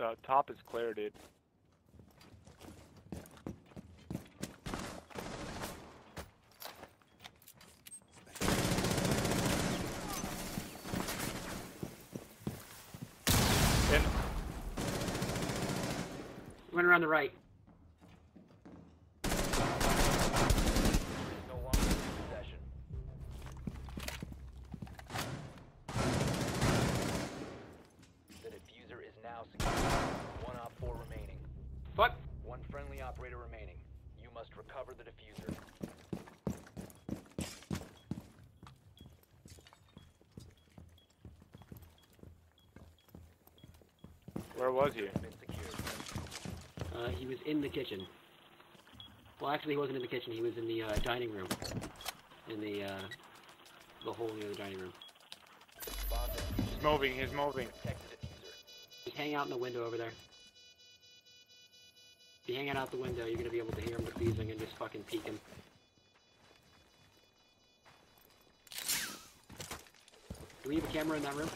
The top is clear, dude. Went around the right. is no longer in possession. The defuser is now secure. One op four remaining. Fuck. One friendly operator remaining. You must recover the defuser. Where was he? Has been secured. Uh, he was in the kitchen. Well, actually, he wasn't in the kitchen. He was in the uh, dining room. In the uh, the hole near the dining room. He's moving. He's moving. Just hang out in the window over there. If you hang out out the window, you're gonna be able to hear him defusing and just fucking peek him. Do we have a camera in that room?